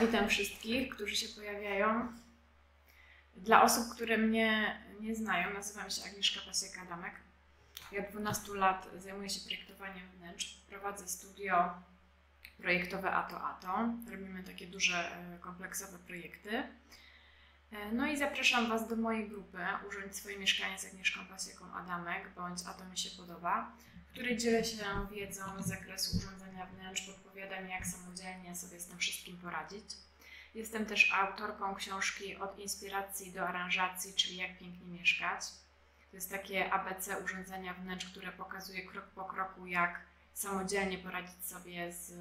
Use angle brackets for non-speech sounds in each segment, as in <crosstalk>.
Witam wszystkich, którzy się pojawiają. Dla osób, które mnie nie znają, nazywam się Agnieszka Pasiek-Adamek. Ja od 12 lat zajmuję się projektowaniem wnętrz. Prowadzę studio projektowe ATO ATO. Robimy takie duże, e, kompleksowe projekty. E, No i zapraszam Was do mojej grupy Urządź swoje mieszkanie z Agnieszką Pasieką Adamek, bądź A to mi się podoba, w której dzielę się wiedzą z zakresu urządzania wnętrz, podpowiadam jak samodzielnie sobie z tym wszystkim poradzić. Jestem też autorką książki Od inspiracji do aranżacji, czyli jak pięknie mieszkać. To jest takie ABC urządzenia wnętrz, które pokazuje krok po kroku, jak samodzielnie poradzić sobie z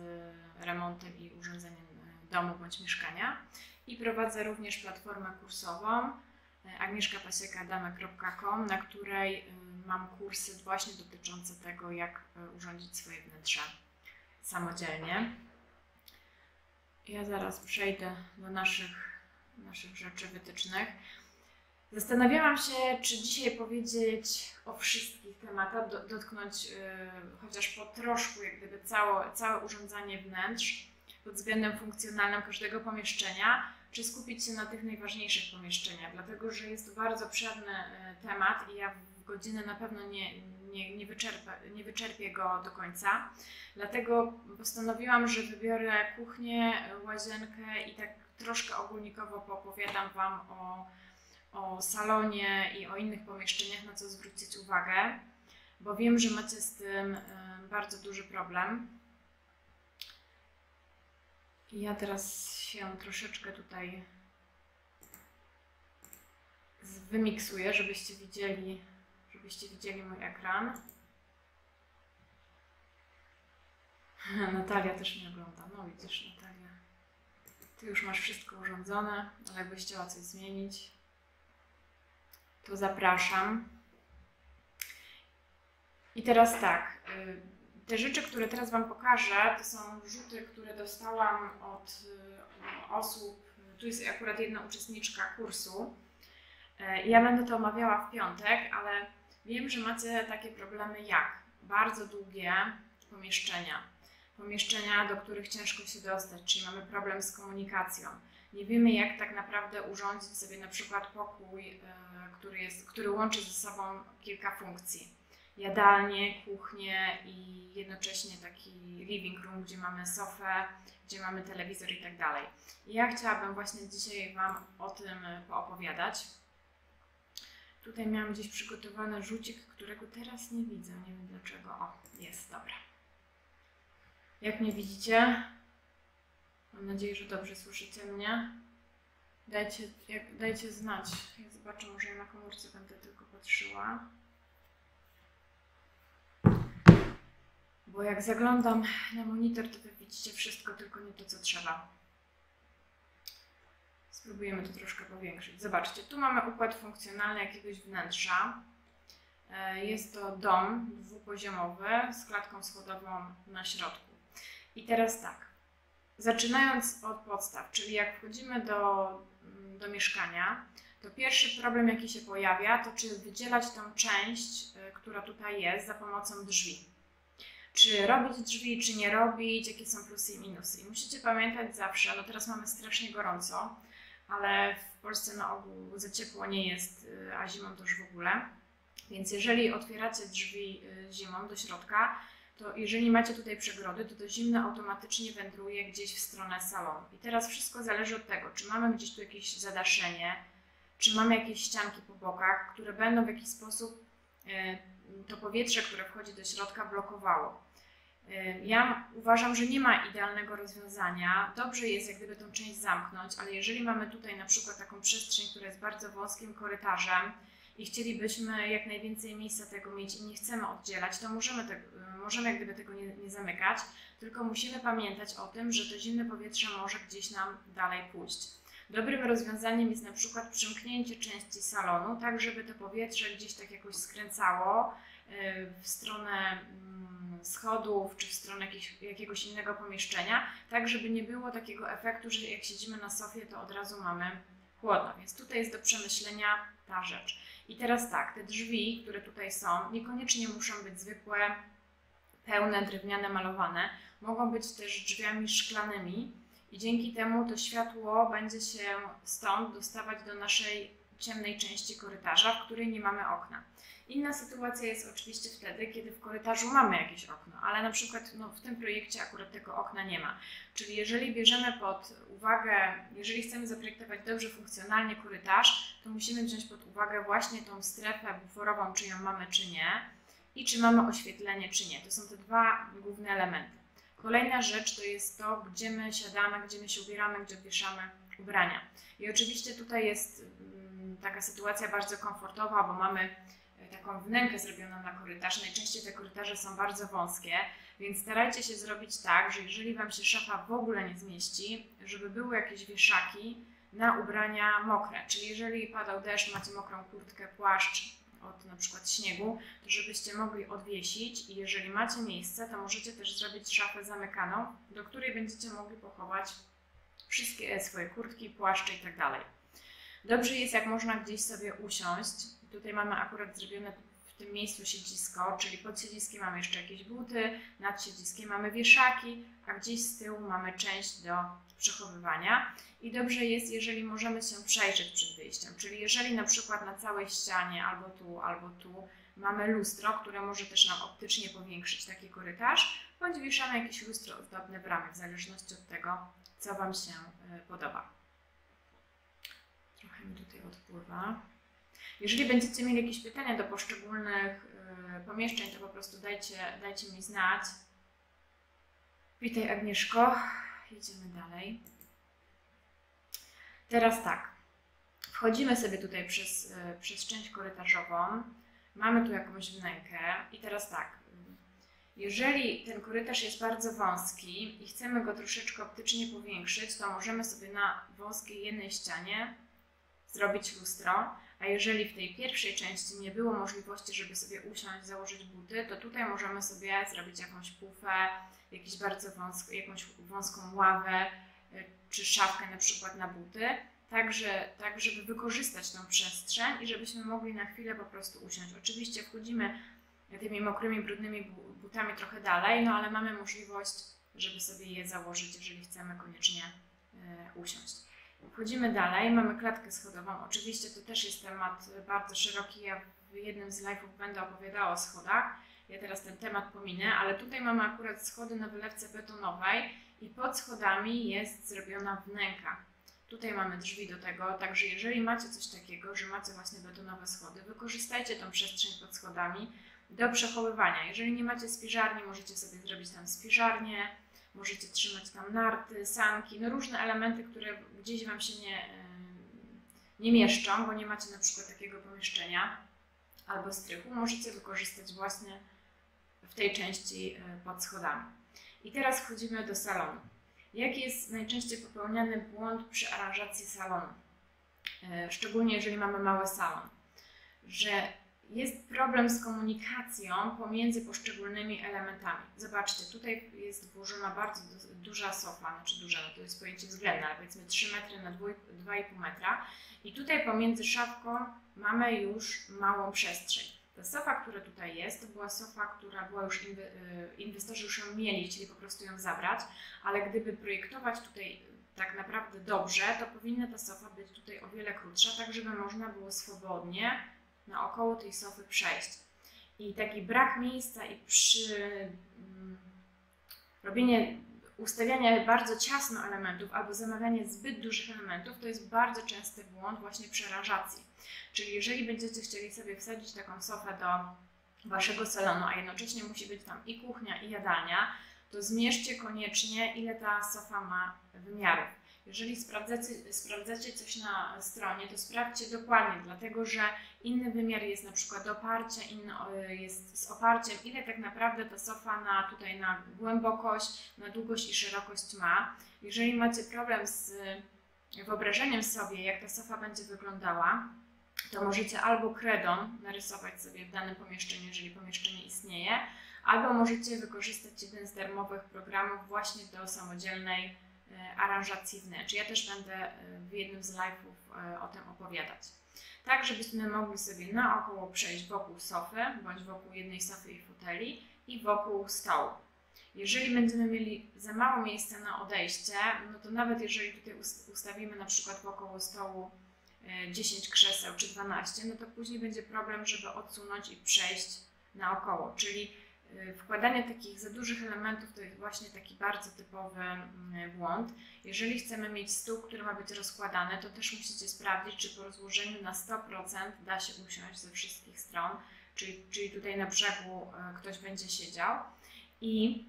remontem i urządzeniem domu bądź mieszkania. I prowadzę również platformę kursową e, agnieszkapasiekadamek.com, na której y, mam kursy właśnie dotyczące tego, jak y, urządzić swoje wnętrze samodzielnie. Ja zaraz przejdę do naszych, naszych rzeczy wytycznych. Zastanawiałam się, czy dzisiaj powiedzieć o wszystkich tematach, do, dotknąć y, chociaż po troszku, jak gdyby całe, całe urządzanie wnętrz pod względem funkcjonalnym każdego pomieszczenia, czy skupić się na tych najważniejszych pomieszczeniach, dlatego że jest to bardzo obszerny y, temat i ja w godzinę na pewno nie, nie, nie, wyczerpę, nie wyczerpię go do końca. Dlatego postanowiłam, że wybiorę kuchnię, łazienkę i tak troszkę ogólnikowo poopowiadam Wam o, o salonie i o innych pomieszczeniach, na co zwrócić uwagę, bo wiem, że macie z tym y, bardzo duży problem. Ja teraz się troszeczkę tutaj wymiksuję, żebyście widzieli, żebyście widzieli mój ekran. <laughs> Natalia też mnie ogląda. No widzisz, Natalia. Ty już masz wszystko urządzone, ale jakbyś chciała coś zmienić, to zapraszam. I teraz tak. y, Te rzeczy, które teraz Wam pokażę, to są rzuty, które dostałam od y, osób. Tu jest akurat jedna uczestniczka kursu. Y, Ja będę to omawiała w piątek, ale wiem, że macie takie problemy jak bardzo długie pomieszczenia, pomieszczenia, do których ciężko się dostać, czyli mamy problem z komunikacją. Nie wiemy, jak tak naprawdę urządzić sobie na przykład pokój, y, który, jest, który łączy ze sobą kilka funkcji jadalnię, kuchnię i jednocześnie taki living room, gdzie mamy sofę, gdzie mamy telewizor i tak dalej. Ja chciałabym właśnie dzisiaj Wam o tym poopowiadać. Tutaj miałam gdzieś przygotowany rzucik, którego teraz nie widzę, nie wiem dlaczego. O, jest, dobra. Jak mnie widzicie? Mam nadzieję, że dobrze słyszycie mnie. Dajcie, jak, dajcie znać. Ja zobaczę, może ja na komórce będę tylko patrzyła. Bo jak zaglądam na monitor, to wy widzicie wszystko, tylko nie to, co trzeba. Spróbujemy to troszkę powiększyć. Zobaczcie, tu mamy układ funkcjonalny jakiegoś wnętrza. E, Jest to dom dwupoziomowy z klatką schodową na środku. I teraz tak, zaczynając od podstaw, czyli jak wchodzimy do, do mieszkania, to pierwszy problem, jaki się pojawia, to czy wydzielać tą część, y, która tutaj jest, za pomocą drzwi czy robić drzwi, czy nie robić, jakie są plusy i minusy. I musicie pamiętać zawsze, no teraz mamy strasznie gorąco, ale w Polsce na ogół za ciepło nie jest, y, a zimą to już w ogóle. Więc jeżeli otwieracie drzwi y, zimą do środka, to jeżeli macie tutaj przegrody, to to zimno automatycznie wędruje gdzieś w stronę salonu. I teraz wszystko zależy od tego, czy mamy gdzieś tu jakieś zadaszenie, czy mamy jakieś ścianki po bokach, które będą w jakiś sposób y, to powietrze, które wchodzi do środka, blokowało. Ja uważam, że nie ma idealnego rozwiązania. Dobrze jest, jak gdyby tą część zamknąć, ale jeżeli mamy tutaj na przykład taką przestrzeń, która jest bardzo wąskim korytarzem i chcielibyśmy jak najwięcej miejsca tego mieć i nie chcemy oddzielać, to możemy, te, możemy jak gdyby tego nie, nie zamykać, tylko musimy pamiętać o tym, że to zimne powietrze może gdzieś nam dalej pójść. Dobrym rozwiązaniem jest na przykład przymknięcie części salonu, tak żeby to powietrze gdzieś tak jakoś skręcało w stronę mm, schodów czy w stronę jakiegoś, jakiegoś innego pomieszczenia, tak żeby nie było takiego efektu, że jak siedzimy na sofie, to od razu mamy chłodno. Więc tutaj jest do przemyślenia ta rzecz. I teraz tak, te drzwi, które tutaj są, niekoniecznie muszą być zwykłe, pełne, drewniane, malowane. Mogą być też drzwiami szklanymi i dzięki temu to światło będzie się stąd dostawać do naszej ciemnej części korytarza, w której nie mamy okna. Inna sytuacja jest oczywiście wtedy, kiedy w korytarzu mamy jakieś okno, ale na przykład no, w tym projekcie akurat tego okna nie ma. Czyli jeżeli bierzemy pod uwagę, jeżeli chcemy zaprojektować dobrze funkcjonalnie korytarz, to musimy wziąć pod uwagę właśnie tą strefę buforową, czy ją mamy, czy nie, i czy mamy oświetlenie, czy nie. To są te dwa główne elementy. Kolejna rzecz to jest to, gdzie my siadamy, gdzie my się ubieramy, gdzie wieszamy ubrania. I oczywiście tutaj jest mm, taka sytuacja bardzo komfortowa, bo mamy taką wnękę zrobioną na korytarz. Najczęściej te korytarze są bardzo wąskie, więc starajcie się zrobić tak, że jeżeli Wam się szafa w ogóle nie zmieści, żeby były jakieś wieszaki na ubrania mokre. Czyli jeżeli padał deszcz, macie mokrą kurtkę, płaszcz od na przykład śniegu, to żebyście mogli odwiesić i jeżeli macie miejsce, to możecie też zrobić szafę zamykaną, do której będziecie mogli pochować wszystkie swoje kurtki, płaszcze i tak. Dobrze jest, jak można gdzieś sobie usiąść, Tutaj mamy akurat zrobione w tym miejscu siedzisko, czyli pod siedziskiem mamy jeszcze jakieś buty, nad siedziskiem mamy wieszaki, a gdzieś z tyłu mamy część do przechowywania. I dobrze jest, jeżeli możemy się przejrzeć przed wyjściem, czyli jeżeli na przykład na całej ścianie, albo tu, albo tu mamy lustro, które może też nam optycznie powiększyć taki korytarz, bądź wieszamy jakieś lustro ozdobne w ramach, w zależności od tego, co Wam się e, podoba. Trochę mi tutaj odpływa. Jeżeli będziecie mieli jakieś pytania do poszczególnych y, pomieszczeń, to po prostu dajcie, dajcie mi znać. Witaj Agnieszko. Jedziemy dalej. Teraz tak. Wchodzimy sobie tutaj przez, y, przez część korytarzową. Mamy tu jakąś wnękę i teraz tak. Jeżeli ten korytarz jest bardzo wąski i chcemy go troszeczkę optycznie powiększyć, to możemy sobie na wąskiej jednej ścianie zrobić lustro a jeżeli w tej pierwszej części nie było możliwości, żeby sobie usiąść, założyć buty, to tutaj możemy sobie zrobić jakąś pufę, jakiś bardzo wąsk, jakąś wąską ławę y, czy szafkę na przykład na buty, tak, że, tak żeby wykorzystać tą przestrzeń i żebyśmy mogli na chwilę po prostu usiąść. Oczywiście wchodzimy tymi mokrymi, brudnymi butami trochę dalej, no ale mamy możliwość, żeby sobie je założyć, jeżeli chcemy koniecznie y, usiąść. Wchodzimy dalej, mamy klatkę schodową. Oczywiście to też jest temat bardzo szeroki. Ja w jednym z live'ów będę opowiadała o schodach. Ja teraz ten temat pominę, ale tutaj mamy akurat schody na wylewce betonowej i pod schodami jest zrobiona wnęka. Tutaj mamy drzwi do tego, także jeżeli macie coś takiego, że macie właśnie betonowe schody, wykorzystajcie tą przestrzeń pod schodami do przechowywania. Jeżeli nie macie spiżarni, możecie sobie zrobić tam spiżarnię, Możecie trzymać tam narty, sanki, no różne elementy, które gdzieś Wam się nie, nie mieszczą, bo nie macie na przykład takiego pomieszczenia albo strychu. Możecie wykorzystać właśnie w tej części e, pod schodami. I teraz wchodzimy do salonu. Jaki jest najczęściej popełniany błąd przy aranżacji salonu? E, szczególnie jeżeli mamy mały salon, że jest problem z komunikacją pomiędzy poszczególnymi elementami. Zobaczcie, tutaj jest włożona bardzo duża sofa, znaczy duża, no to jest pojęcie względne, ale powiedzmy 3 metry na 2,5 metra i tutaj pomiędzy szafką mamy już małą przestrzeń. Ta sofa, która tutaj jest, to była sofa, która była już, y, inwestorzy już ją mieli, chcieli po prostu ją zabrać, ale gdyby projektować tutaj tak naprawdę dobrze, to powinna ta sofa być tutaj o wiele krótsza, tak żeby można było swobodnie naokoło tej sofy przejść. I taki brak miejsca i przy mm, robienie, ustawiania bardzo ciasno elementów albo zamawianie zbyt dużych elementów to jest bardzo częsty błąd właśnie przy. Czyli jeżeli będziecie chcieli sobie wsadzić taką sofę do waszego salonu, a jednocześnie musi być tam i kuchnia, i jadalnia, to zmierzcie koniecznie, ile ta sofa ma wymiarów. Jeżeli sprawdzacie, sprawdzacie coś na stronie, to sprawdźcie dokładnie, dlatego że inny wymiar jest na przykład do oparcia, inny jest z oparciem, ile tak naprawdę ta sofa na, tutaj na głębokość, na długość i szerokość ma. Jeżeli macie problem z wyobrażeniem sobie, jak ta sofa będzie wyglądała, to możecie albo kredą narysować sobie w danym pomieszczeniu, jeżeli pomieszczenie istnieje, albo możecie wykorzystać jeden z darmowych programów właśnie do samodzielnej aranżacji wnętrz. Ja też będę e, w jednym z live'ów e, o tym opowiadać. Tak, żebyśmy mogli sobie naokoło przejść wokół sofy, bądź wokół jednej sofy i foteli i wokół stołu. Jeżeli będziemy mieli za mało miejsca na odejście, no to nawet jeżeli tutaj ustawimy na przykład wokoło stołu 10 e, krzeseł czy 12, no to później będzie problem, żeby odsunąć i przejść naokoło. Czyli e, wkładanie takich za dużych elementów to jest właśnie taki bardzo typowy mm, błąd. Jeżeli chcemy mieć stół, który ma być rozkładany, to też musicie sprawdzić, czy po rozłożeniu na 100% da się usiąść ze wszystkich stron, czyli, czyli tutaj na brzegu e, ktoś będzie siedział. I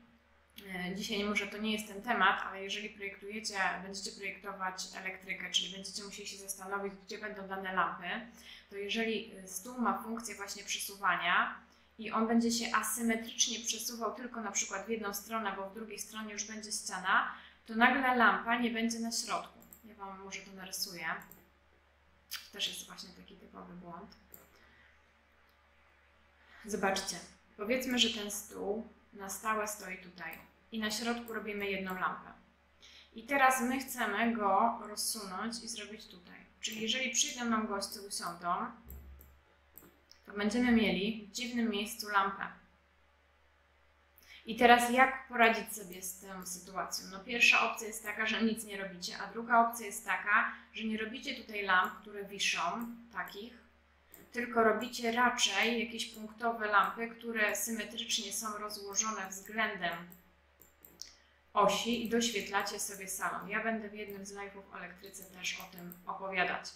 E, dzisiaj może to nie jest ten temat, ale jeżeli projektujecie, będziecie projektować elektrykę, czyli będziecie musieli się zastanowić, gdzie będą dane lampy, to jeżeli stół ma funkcję właśnie przesuwania i on będzie się asymetrycznie przesuwał tylko na przykład w jedną stronę, bo w drugiej stronie już będzie ściana, to nagle lampa nie będzie na środku. Ja Wam może to narysuję. Też jest właśnie taki typowy błąd. Zobaczcie, powiedzmy, że ten stół na stałe stoi tutaj i na środku robimy jedną lampę. I teraz my chcemy go rozsunąć i zrobić tutaj. Czyli jeżeli przyjdą nam goście, usiądą, będziemy mieli w dziwnym miejscu lampę. I teraz jak poradzić sobie z tą sytuacją? No pierwsza opcja jest taka, że nic nie robicie, a druga opcja jest taka, że nie robicie tutaj lamp, które wiszą, takich, tylko robicie raczej jakieś punktowe lampy, które symetrycznie są rozłożone względem osi i doświetlacie sobie salon. Ja będę w jednym z live'ów o elektryce też o tym opowiadać.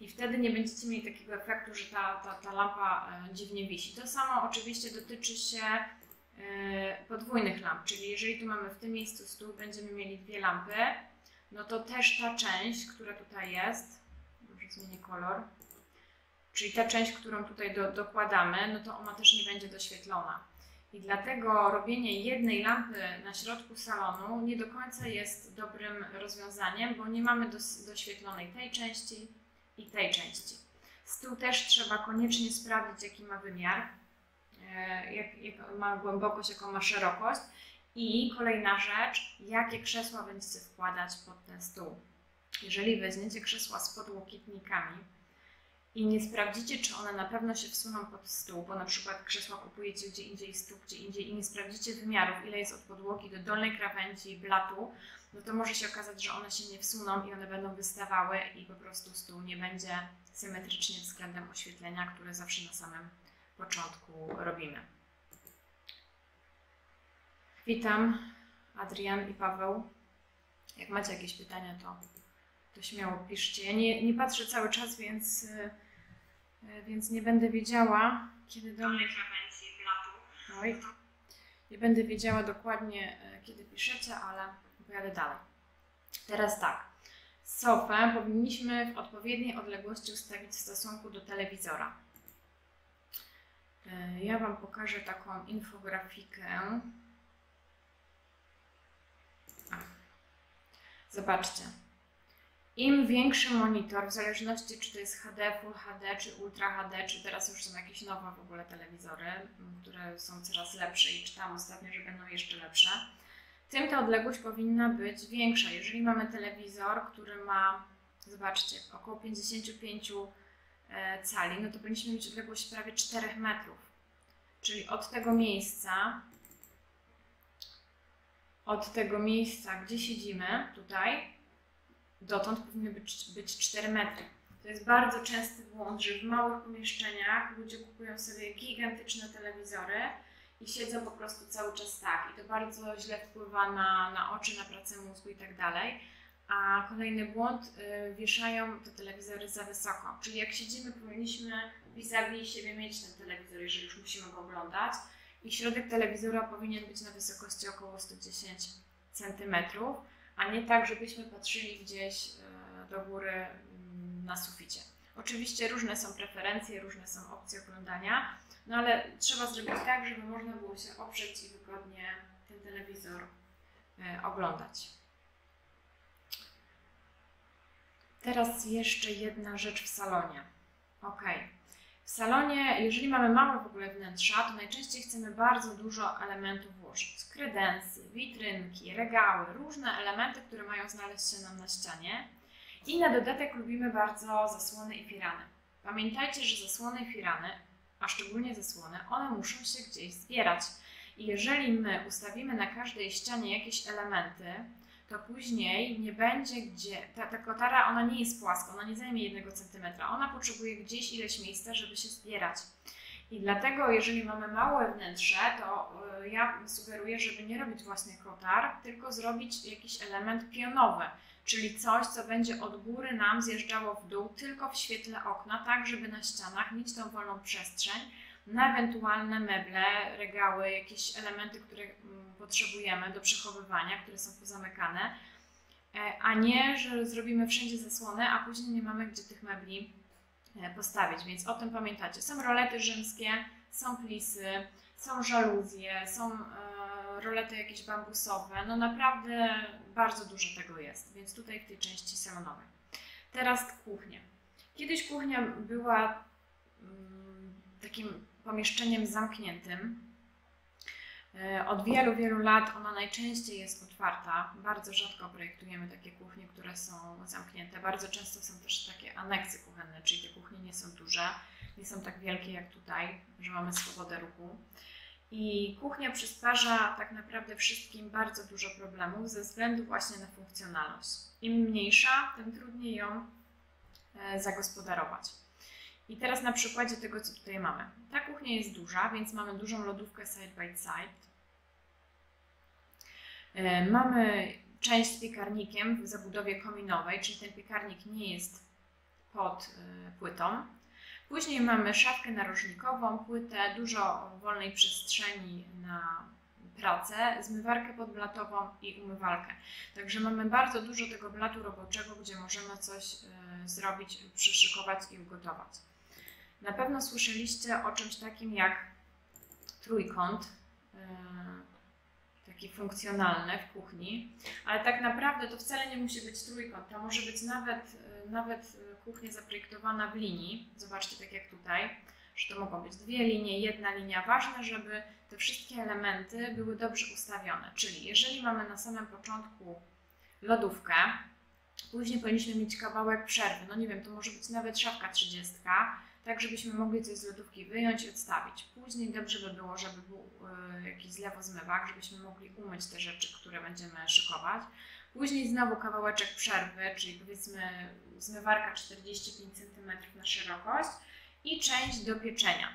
I wtedy nie będziecie mieli takiego efektu, że ta, ta, ta lampa e, dziwnie wisi. To samo oczywiście dotyczy się e, podwójnych lamp, czyli jeżeli tu mamy w tym miejscu stół, będziemy mieli dwie lampy, no to też ta część, która tutaj jest, może zmienię kolor, czyli ta część, którą tutaj do, dokładamy, no to ona też nie będzie doświetlona. I dlatego robienie jednej lampy na środku salonu nie do końca jest dobrym rozwiązaniem, bo nie mamy dos doświetlonej tej części i tej części. Stół też trzeba koniecznie sprawdzić, jaki ma wymiar, e, jak, jak ma głębokość, jaką ma szerokość. I kolejna rzecz, jakie krzesła będziecie wkładać pod ten stół. Jeżeli weźmiecie krzesła z podłokietnikami, i nie sprawdzicie, czy one na pewno się wsuną pod stół, bo na przykład krzesła kupujecie gdzie indziej, stół gdzie indziej i nie sprawdzicie wymiarów, ile jest od podłogi do dolnej krawędzi blatu, no to może się okazać, że one się nie wsuną i one będą wystawały i po prostu stół nie będzie symetrycznie względem oświetlenia, które zawsze na samym początku robimy. Witam, Adrian i Paweł. Jak macie jakieś pytania, to, to śmiało piszcie. Ja nie, nie patrzę cały czas, więc E, więc nie będę wiedziała, kiedy do mnie... Oj, nie będę wiedziała dokładnie, e, kiedy piszecie, ale pojadę dalej. Teraz tak. Sofę powinniśmy w odpowiedniej odległości ustawić w stosunku do telewizora. E, ja Wam pokażę taką infografikę. Zobaczcie. Im większy monitor, w zależności czy to jest HD, Full HD, czy Ultra HD, czy teraz już są jakieś nowe w ogóle telewizory, które są coraz lepsze i czytam ostatnio, że będą jeszcze lepsze, tym ta odległość powinna być większa. Jeżeli mamy telewizor, który ma, zobaczcie, około 55 e, cali, no to powinniśmy mieć odległość prawie 4 metrów. Czyli od tego miejsca, od tego miejsca, gdzie siedzimy, tutaj, dotąd powinny być, być 4 metry. To jest bardzo częsty błąd, że w małych pomieszczeniach ludzie kupują sobie gigantyczne telewizory i siedzą po prostu cały czas tak. I to bardzo źle wpływa na, na oczy, na pracę mózgu i tak dalej. A kolejny błąd, y, wieszają te telewizory za wysoko. Czyli jak siedzimy, powinniśmy vis-a-vis siebie mieć ten telewizor, jeżeli już musimy go oglądać. I środek telewizora powinien być na wysokości około 110 centymetrów a nie tak, żebyśmy patrzyli gdzieś e, do góry mm, na suficie. Oczywiście różne są preferencje, różne są opcje oglądania, no ale trzeba zrobić tak, żeby można było się oprzeć i wygodnie ten telewizor e, oglądać. Teraz jeszcze jedna rzecz w salonie. Ok. W salonie, jeżeli mamy małe w ogóle wnętrza, to najczęściej chcemy bardzo dużo elementów włożyć. Kredensy, witrynki, regały, różne elementy, które mają znaleźć się nam na ścianie. I na dodatek lubimy bardzo zasłony i firany. Pamiętajcie, że zasłony i firany, a szczególnie zasłony, one muszą się gdzieś zbierać. I jeżeli my ustawimy na każdej ścianie jakieś elementy, to później nie będzie gdzie. Ta, ta kotara, ona nie jest płaska, ona nie zajmie jednego centymetra. Ona potrzebuje gdzieś ileś miejsca, żeby się zbierać. I dlatego, jeżeli mamy małe wnętrze, to y, ja sugeruję, żeby nie robić własnych kotar, tylko zrobić jakiś element pionowy, czyli coś, co będzie od góry nam zjeżdżało w dół, tylko w świetle okna, tak żeby na ścianach mieć tą wolną przestrzeń na ewentualne meble, regały, jakieś elementy, które mm, potrzebujemy do przechowywania, które są pozamykane, e, a nie, że zrobimy wszędzie zasłonę, a później nie mamy gdzie tych mebli e, postawić. Więc o tym pamiętacie. Są rolety rzymskie, są plisy, są żaluzje, są e, rolety jakieś bambusowe. No naprawdę bardzo dużo tego jest, więc tutaj w tej części salonowej. Teraz kuchnia. Kiedyś kuchnia była mm, takim pomieszczeniem zamkniętym. E, od wielu, wielu lat ona najczęściej jest otwarta. Bardzo rzadko projektujemy takie kuchnie, które są zamknięte. Bardzo często są też takie aneksy kuchenne, czyli te kuchnie nie są duże, nie są tak wielkie jak tutaj, że mamy swobodę ruchu. I kuchnia przysparza tak naprawdę wszystkim bardzo dużo problemów ze względu właśnie na funkcjonalność. Im mniejsza, tym trudniej ją e, zagospodarować. I teraz na przykładzie tego, co tutaj mamy. Ta kuchnia jest duża, więc mamy dużą lodówkę side by side. E, mamy część z piekarnikiem w zabudowie kominowej, czyli ten piekarnik nie jest pod e, płytą. Później mamy szafkę narożnikową, płytę, dużo wolnej przestrzeni na pracę, zmywarkę podblatową i umywalkę. Także mamy bardzo dużo tego blatu roboczego, gdzie możemy coś e, zrobić, przyszykować i ugotować. Na pewno słyszeliście o czymś takim jak trójkąt, e, taki funkcjonalny w kuchni, ale tak naprawdę to wcale nie musi być trójkąt. To może być nawet, e, nawet kuchnia zaprojektowana w linii. Zobaczcie, tak jak tutaj, że to mogą być dwie linie, jedna linia. Ważne, żeby te wszystkie elementy były dobrze ustawione. Czyli jeżeli mamy na samym początku lodówkę, później powinniśmy mieć kawałek przerwy. No nie wiem, to może być nawet szafka 30 tak żebyśmy mogli coś z lodówki wyjąć i odstawić. Później dobrze by było, żeby był y, jakiś zlewozmywak, żebyśmy mogli umyć te rzeczy, które będziemy szykować. Później znowu kawałeczek przerwy, czyli powiedzmy zmywarka 45 cm na szerokość i część do pieczenia.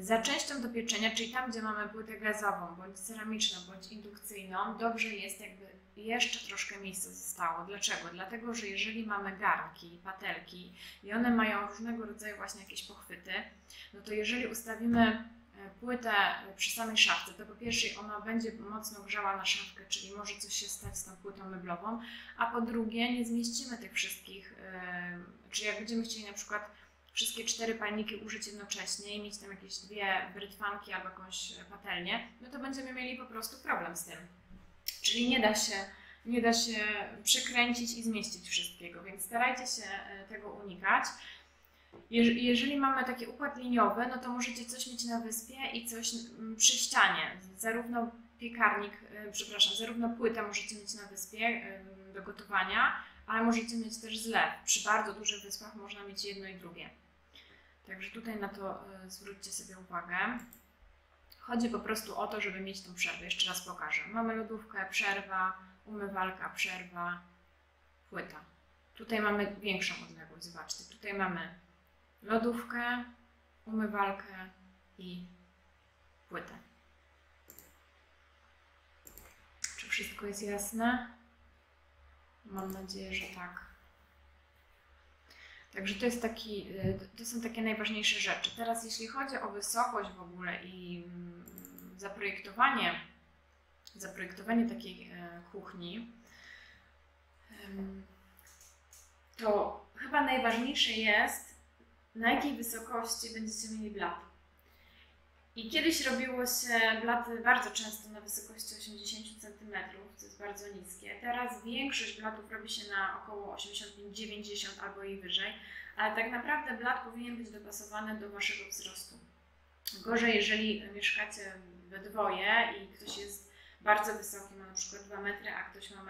Za częścią do pieczenia, czyli tam, gdzie mamy płytę gazową, bądź ceramiczną, bądź indukcyjną, dobrze jest jakby jeszcze troszkę miejsca zostało. Dlaczego? Dlatego, że jeżeli mamy garnki, patelki i one mają różnego rodzaju właśnie jakieś pochwyty, no to jeżeli ustawimy e, płytę przy samej szafce, to po pierwsze ona będzie mocno grzała na szafkę, czyli może coś się stać z tą płytą meblową, a po drugie nie zmieścimy tych wszystkich, yy, czyli jak będziemy chcieli na przykład wszystkie cztery palniki użyć jednocześnie i mieć tam jakieś dwie brytwanki albo jakąś patelnię, no to będziemy mieli po prostu problem z tym. Czyli nie da się, nie da się przykręcić i zmieścić wszystkiego, więc starajcie się e, tego unikać. Jeżeli mamy taki układ liniowy, no to możecie coś mieć na wyspie i coś mm, przy ścianie. Zarówno piekarnik, e, przepraszam, zarówno płytę możecie mieć na wyspie do gotowania, ale możecie mieć też zlew. Przy bardzo dużych wyspach można mieć jedno i drugie. Także tutaj na to e, zwróćcie sobie uwagę. Chodzi po prostu o to, żeby mieć tą przerwę. Jeszcze raz pokażę. Mamy lodówkę, przerwa, umywalka, przerwa, płyta. Tutaj mamy większą odległość, zobaczcie. Tutaj mamy lodówkę, umywalkę i płytę. Czy wszystko jest jasne? Mam nadzieję, że tak. Także to, jest taki, y, to są takie najważniejsze rzeczy. Teraz jeśli chodzi o wysokość w ogóle i mm, zaprojektowanie, zaprojektowanie takiej e, kuchni, to chyba najważniejsze jest, na jakiej wysokości będziecie mieli blat. I kiedyś robiło się blaty bardzo często na wysokości 80 cm, co jest bardzo niskie. Teraz większość blatów robi się na około 85-90 albo i wyżej, ale tak naprawdę blat powinien być dopasowany do Waszego wzrostu. Gorzej, jeżeli mieszkacie we dwoje i ktoś jest bardzo wysoki, ma na przykład 2 metry, a ktoś ma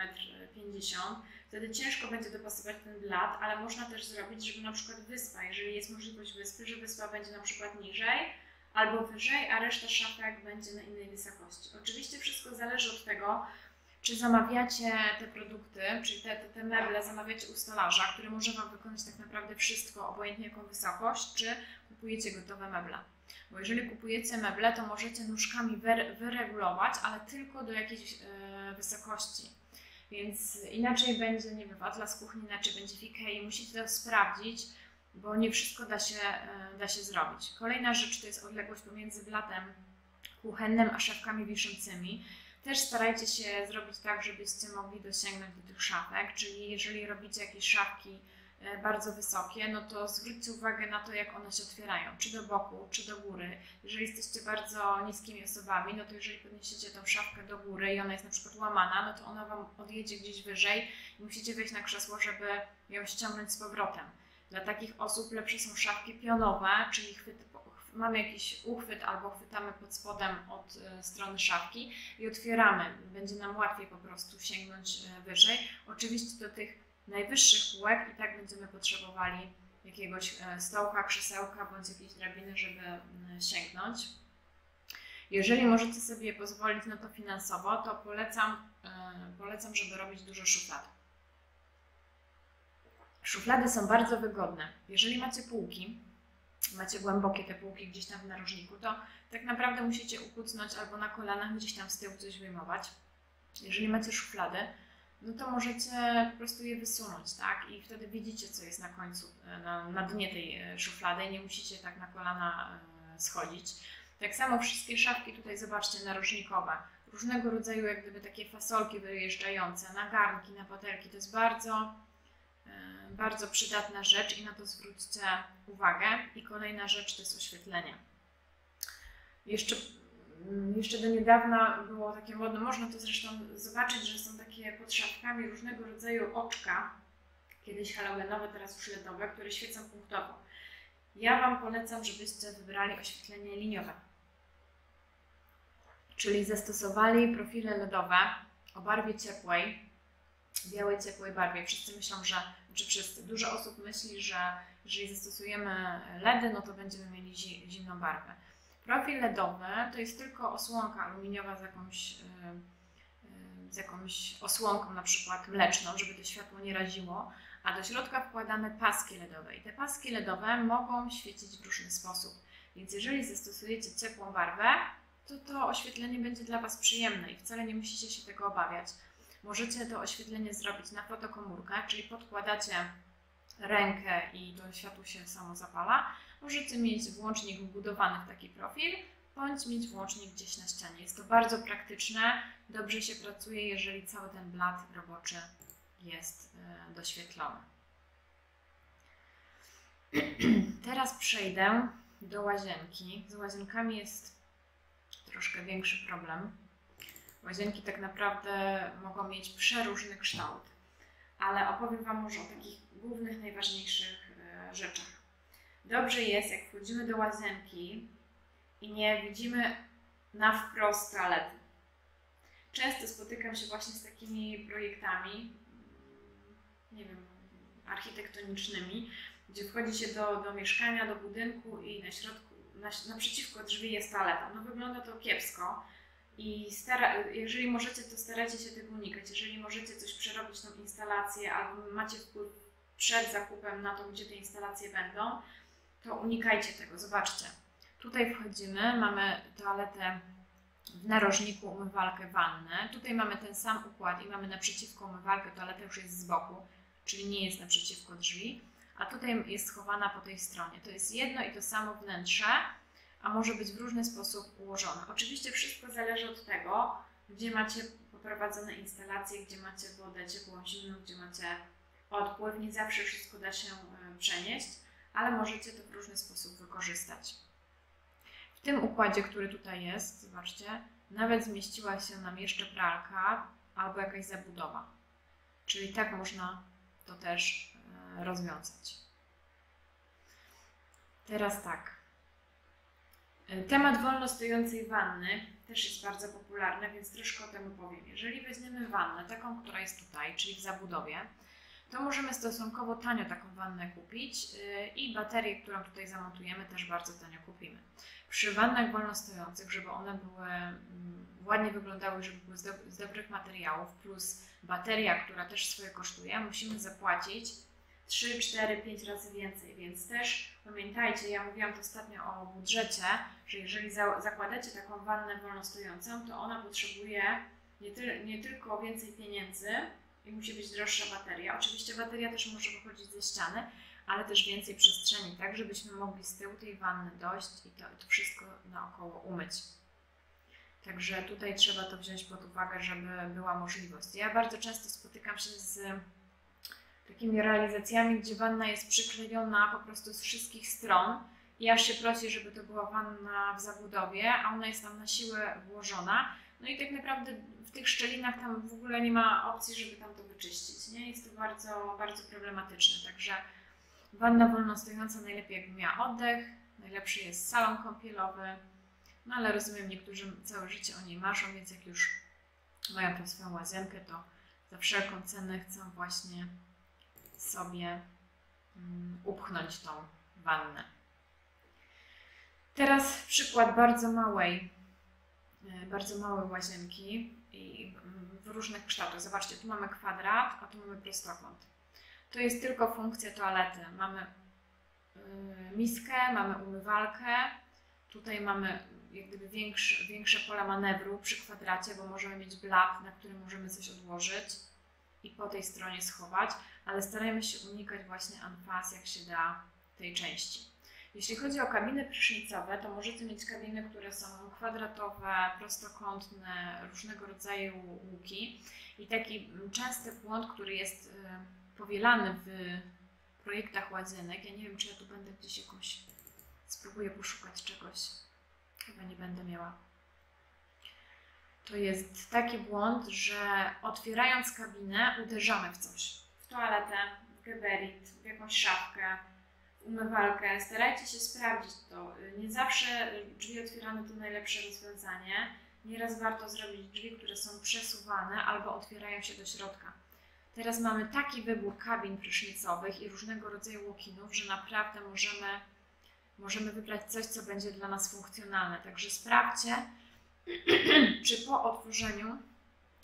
1,50 m, wtedy ciężko będzie dopasować ten blat, ale można też zrobić, żeby na przykład wyspa, jeżeli jest możliwość wyspy, że wyspa będzie na przykład niżej, albo wyżej, a reszta szafek będzie na innej wysokości. Oczywiście wszystko zależy od tego, czy zamawiacie te produkty, czyli te, te, te meble zamawiacie u stolarza, który może Wam wykonać tak naprawdę wszystko, obojętnie jaką wysokość, czy kupujecie gotowe meble. Bo jeżeli kupujecie meble, to możecie nóżkami wyregulować, ale tylko do jakiejś e, wysokości. Więc inaczej będzie, nie wiem, Atlas Kuchni, inaczej będzie w Ikei. Musicie to sprawdzić, bo nie wszystko da się, e, da się zrobić. Kolejna rzecz to jest odległość pomiędzy blatem kuchennym a szafkami wiszącymi. Też starajcie się zrobić tak, żebyście mogli dosięgnąć do tych szafek, czyli jeżeli robicie jakieś szafki e, bardzo wysokie, no to zwróćcie uwagę na to, jak one się otwierają, czy do boku, czy do góry. Jeżeli jesteście bardzo niskimi osobami, no to jeżeli podniesiecie tą szafkę do góry i ona jest na przykład łamana, no to ona Wam odjedzie gdzieś wyżej i musicie wejść na krzesło, żeby ją ściągnąć z powrotem. Dla takich osób lepsze są szafki pionowe, czyli chwyt, mamy jakiś uchwyt albo chwytamy pod spodem od e, strony szafki i otwieramy. Będzie nam łatwiej po prostu sięgnąć e, wyżej. Oczywiście do tych najwyższych półek i tak będziemy potrzebowali jakiegoś e, stołka, krzesełka bądź jakiejś drabiny, żeby sięgnąć. Jeżeli możecie sobie pozwolić na to finansowo, to polecam, polecam żeby robić dużo szuflad. Szuflady są bardzo wygodne. Jeżeli macie półki, macie głębokie te półki gdzieś tam w narożniku, to tak naprawdę musicie ukucnąć albo na kolanach gdzieś tam z tyłu coś wyjmować. Jeżeli macie szuflady, no to możecie po prostu je wysunąć, tak? I wtedy widzicie, co jest na końcu, e, na, na dnie tej e, szuflady i nie musicie tak na kolana e, schodzić. Tak samo wszystkie szafki tutaj, zobaczcie, narożnikowe. Różnego rodzaju jak gdyby takie fasolki wyjeżdżające, na garnki, na patelki. To jest bardzo bardzo przydatna rzecz i na to zwróćcie uwagę. I kolejna rzecz to jest oświetlenie. Jeszcze, mm, jeszcze do niedawna było takie modne, można to zresztą zobaczyć, że są takie pod szafkami różnego rodzaju oczka, kiedyś halogeenowe, teraz już LEDowe, które świecą punktowo. Ja Wam polecam, żebyście wybrali oświetlenie liniowe. Czyli zastosowali profile LEDowe o barwie ciepłej, białej, ciepłej barwie. Wszyscy myślą, że, czy wszyscy, dużo osób myśli, że jeżeli zastosujemy LEDy, no to będziemy mieli zimną barwę. Profil LEDowy to jest tylko osłonka aluminiowa z jakąś, y, y, z jakąś osłonką na przykład mleczną, żeby to światło nie raziło, a do środka wkładamy paski LEDowe i te paski LEDowe mogą świecić w różny sposób. Więc jeżeli zastosujecie ciepłą barwę, to to oświetlenie będzie dla Was przyjemne i wcale nie musicie się tego obawiać. Możecie to oświetlenie zrobić na fotokomórkę, czyli podkładacie rękę i to światło się samo zapala. Możecie mieć włącznik wbudowany w taki profil, bądź mieć włącznik gdzieś na ścianie. Jest to bardzo praktyczne, dobrze się pracuje, jeżeli cały ten blat roboczy jest e, doświetlony. <clears throat> Teraz przejdę do łazienki. Z łazienkami jest troszkę większy problem. Łazienki tak naprawdę mogą mieć przeróżny kształt, ale opowiem Wam może o takich głównych, najważniejszych e, rzeczach. Dobrze jest, jak wchodzimy do łazienki i nie widzimy na wprost toalety. Często spotykam się właśnie z takimi projektami, mm, nie wiem, architektonicznymi, gdzie wchodzi się do, do mieszkania, do budynku i na środku, na, naprzeciwko drzwi jest toaleta. No wygląda to kiepsko i stara, jeżeli możecie, to starajcie się tego unikać. Jeżeli możecie coś przerobić tą instalację albo macie wpływ przed zakupem na to, gdzie te instalacje będą, to unikajcie tego. Zobaczcie. Tutaj wchodzimy, mamy toaletę w narożniku, umywalkę, wannę. Tutaj mamy ten sam układ i mamy naprzeciwko umywalkę, toaleta już jest z boku, czyli nie jest naprzeciwko drzwi, a tutaj jest schowana po tej stronie. To jest jedno i to samo wnętrze, a może być w różny sposób ułożone. Oczywiście wszystko zależy od tego, gdzie macie poprowadzone instalacje, gdzie macie wodę ciepłą, zimną, gdzie macie odpływ. Nie zawsze wszystko da się e, przenieść, ale możecie to w różny sposób wykorzystać. W tym układzie, który tutaj jest, zobaczcie, nawet zmieściła się nam jeszcze pralka albo jakaś zabudowa. Czyli tak można to też e, rozwiązać. Teraz tak. Temat wolno stojącej wanny też jest bardzo popularny, więc troszkę o tym opowiem. Jeżeli weźmiemy wannę, taką, która jest tutaj, czyli w zabudowie, to możemy stosunkowo tanio taką wannę kupić yy, i baterię, którą tutaj zamontujemy, też bardzo tanio kupimy. Przy wannach wolnostojących, żeby one były mm, ładnie wyglądały, żeby były z dobrych materiałów, plus bateria, która też swoje kosztuje, musimy zapłacić 3, 4, 5 razy więcej, więc też pamiętajcie, ja mówiłam to ostatnio o budżecie, że jeżeli za, zakładacie taką wannę wolnostojącą, to ona potrzebuje nie, ty, nie tylko więcej pieniędzy i musi być droższa bateria. Oczywiście bateria też może wychodzić ze ściany, ale też więcej przestrzeni, tak żebyśmy mogli z tyłu tej wanny dojść i to, to wszystko naokoło umyć. Także tutaj trzeba to wziąć pod uwagę, żeby była możliwość. Ja bardzo często spotykam się z takimi realizacjami, gdzie wanna jest przyklejona po prostu z wszystkich stron i aż się prosi, żeby to była wanna w zabudowie, a ona jest tam na siłę włożona. No i tak naprawdę w tych szczelinach tam w ogóle nie ma opcji, żeby tam to wyczyścić. Nie? Jest to bardzo, bardzo problematyczne. Także wanna wolnostojąca najlepiej jakby miała oddech, najlepszy jest salon kąpielowy, no ale rozumiem, niektórzy całe życie o niej marzą, więc jak już mają tą swoją łazienkę, to za wszelką cenę chcą właśnie sobie um, upchnąć tą wannę. Teraz przykład bardzo małej, e, bardzo małej łazienki i w różnych kształtach. Zobaczcie, tu mamy kwadrat, a tu mamy prostokąt. To jest tylko funkcja toalety. Mamy y, miskę, mamy umywalkę, tutaj mamy jak gdyby większe, większe pole manewru przy kwadracie, bo możemy mieć blat, na którym możemy coś odłożyć i po tej stronie schować, ale starajmy się unikać właśnie anfas jak się da tej części. Jeśli chodzi o kabiny prysznicowe, to możecie mieć kabiny, które są kwadratowe, prostokątne, różnego rodzaju łuki. I taki częsty błąd, który jest y, powielany w projektach łazienek, ja nie wiem, czy ja tu będę gdzieś jakąś, spróbuję poszukać czegoś, chyba nie będę miała. To jest taki błąd, że otwierając kabinę uderzamy w coś. W toaletę, w geberit, w jakąś szafkę, w umywalkę. Starajcie się sprawdzić to. Nie zawsze drzwi otwierane to najlepsze rozwiązanie. Nieraz warto zrobić drzwi, które są przesuwane albo otwierają się do środka. Teraz mamy taki wybór kabin prysznicowych i różnego rodzaju łokinów, że naprawdę możemy możemy wybrać coś, co będzie dla nas funkcjonalne. Także sprawdźcie, <clears throat> czy po otworzeniu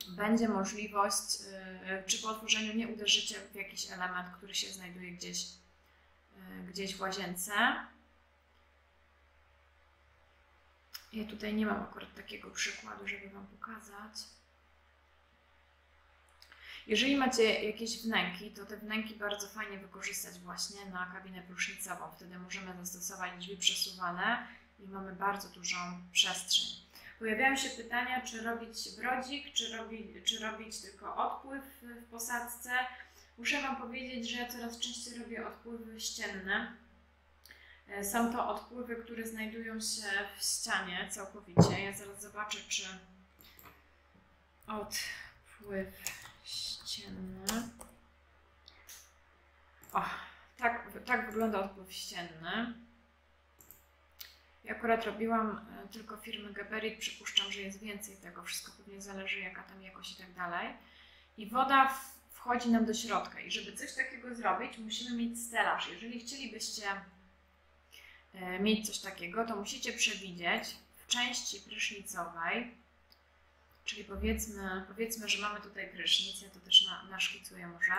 będzie możliwość, y, czy po otworzeniu nie uderzycie w jakiś element, który się znajduje gdzieś, y, gdzieś w łazience. Ja tutaj nie mam akurat takiego przykładu, żeby Wam pokazać. Jeżeli macie jakieś wnęki, to te wnęki bardzo fajnie wykorzystać właśnie na kabinę prysznicową. Wtedy możemy zastosować drzwi przesuwane i mamy bardzo dużą przestrzeń. Pojawiają się pytania, czy robić brodzik, czy, robi, czy robić tylko odpływ w posadzce. Muszę Wam powiedzieć, że ja coraz częściej robię odpływy ścienne. E, są to odpływy, które znajdują się w ścianie całkowicie. Ja zaraz zobaczę, czy odpływ ścienny. O, tak, tak wygląda odpływ ścienny. Ja akurat robiłam e, tylko firmy Geberit, przypuszczam, że jest więcej tego, wszystko pewnie zależy jaka tam jakość i tak dalej. I woda wchodzi nam do środka i żeby coś takiego zrobić, musimy mieć stelaż. Jeżeli chcielibyście e, mieć coś takiego, to musicie przewidzieć w części prysznicowej, Czyli powiedzmy, powiedzmy, że mamy tutaj prysznic, ja to też na, naszkicuję może.